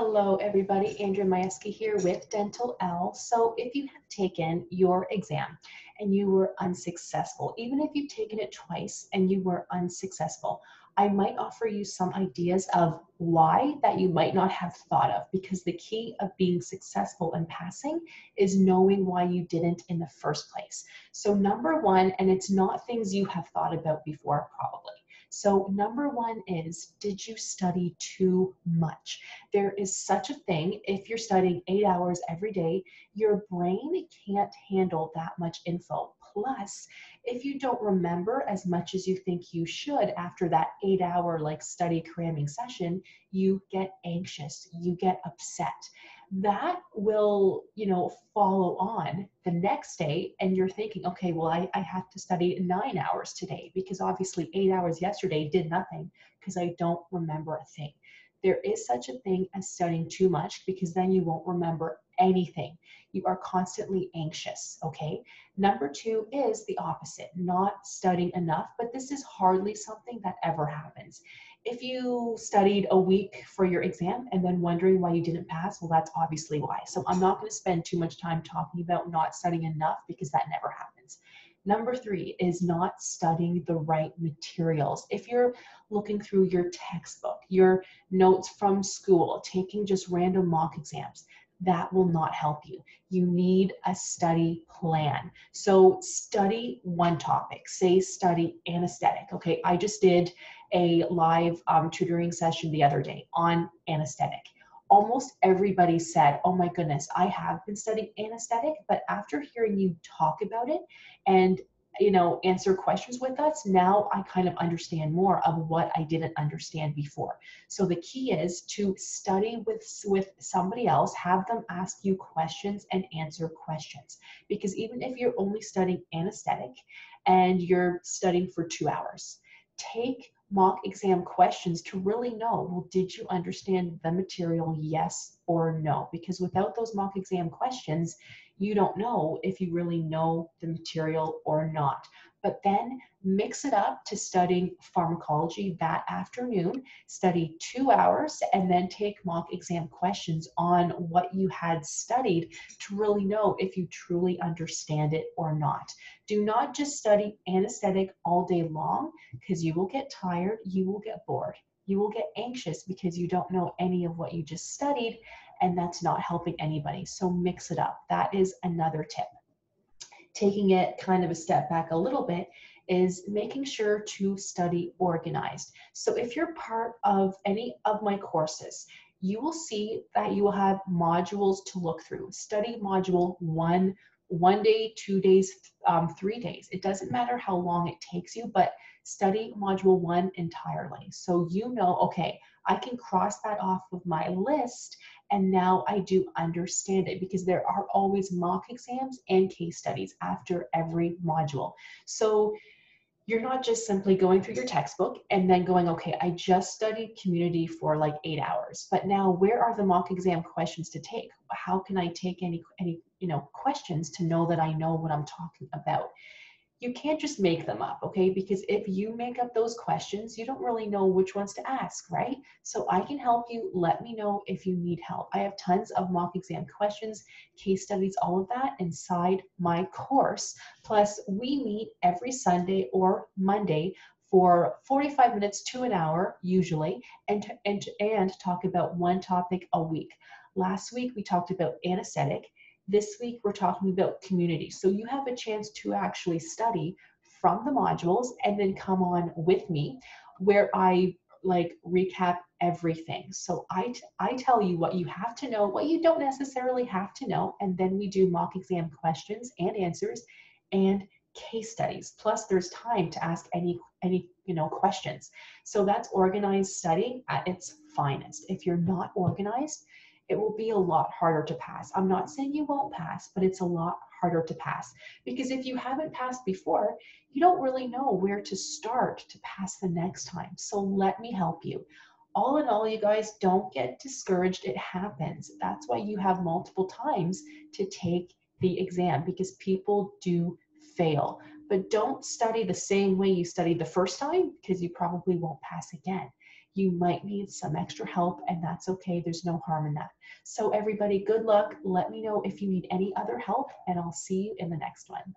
Hello, everybody. Andrea Majewski here with Dentalelle. So, if you have taken your exam and you were unsuccessful, even if you've taken it twice and you were unsuccessful, I might offer you some ideas of why that you might not have thought of because the key of being successful and passing is knowing why you didn't in the first place. So, number one, and it's not things you have thought about before, probably so, number one is Did you study too much? There is such a thing. If you're studying eight hours every day, your brain can't handle that much info. Plus, if you don't remember as much as you think you should after that eight hour like study cramming session, you get anxious, you get upset that will you know follow on the next day and you're thinking okay well i, I have to study nine hours today because obviously eight hours yesterday did nothing because i don't remember a thing. There is such a thing as studying too much because then you won't remember anything. You are constantly anxious okay? Number two is the opposite not studying enough but this is hardly something that ever happens if you studied a week for your exam and then wondering why you didn't pass, well, that's obviously why. So I'm not going to spend too much time talking about not studying enough because that never happens. Number three is not studying the right materials. If you're looking through your textbook, your notes from school, taking just random mock exams, that will not help you. You need a study plan. So study one topic, say study anesthetic. Okay, I just did a live um, tutoring session the other day on anesthetic. Almost everybody said, Oh my goodness, I have been studying anesthetic, but after hearing you talk about it and you know answer questions with us now i kind of understand more of what i didn't understand before. So the key is to study with with somebody else have them ask you questions and answer questions. Because even if you're only studying anesthetic and you're studying for two hours take mock exam questions to really know well did you understand the material? Yes or no? Because without those mock exam questions you don't know if you really know the material or not. But then mix it up to studying pharmacology that afternoon, study two hours, and then take mock exam questions on what you had studied to really know if you truly understand it or not. Do not just study anesthetic all day long because you will get tired, you will get bored, you will get anxious because you don't know any of what you just studied, and that's not helping anybody. So mix it up. That is another tip taking it kind of a step back a little bit is making sure to study organized. So if you're part of any of my courses, you will see that you will have modules to look through. Study module one, one day, two days, um, three days. It doesn't matter how long it takes you, but study module one entirely. So you know, okay, I can cross that off of my list and now I do understand it because there are always mock exams and case studies after every module. So you're not just simply going through your textbook and then going, okay, I just studied community for like eight hours, but now where are the mock exam questions to take? How can I take any, any, you know, questions to know that I know what I'm talking about? You can't just make them up, okay? Because if you make up those questions, you don't really know which ones to ask, right? So I can help you. Let me know if you need help. I have tons of mock exam questions, case studies, all of that inside my course. Plus, we meet every Sunday or Monday for 45 minutes to an hour usually and and and talk about one topic a week. Last week we talked about anesthetic this week, we're talking about community. So you have a chance to actually study from the modules and then come on with me where I like recap everything. So I, I tell you what you have to know, what you don't necessarily have to know, and then we do mock exam questions and answers and case studies. Plus there's time to ask any any you know questions. So that's organized studying at its finest. If you're not organized, it will be a lot harder to pass. I'm not saying you won't pass, but it's a lot harder to pass because if you haven't passed before, you don't really know where to start to pass the next time. So let me help you. All in all, you guys don't get discouraged. It happens. That's why you have multiple times to take the exam because people do fail. But don't study the same way you studied the first time because you probably won't pass again you might need some extra help, and that's okay. There's no harm in that. So, everybody, good luck. Let me know if you need any other help, and I'll see you in the next one.